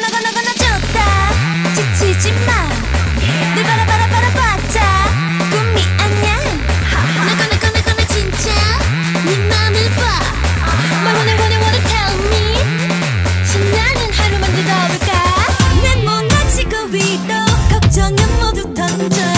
너가 너가 너 좋다. 지치지 마늘 바라바라 바라봐자. 꿈이 아냐 내꺼 내꺼 내꺼 내 진짜. 네 맘을 봐뭘 원해 원해 원해 tell 신나는 하루 만들어볼까? 내 못난 지구 위로 걱정은 모두 던져.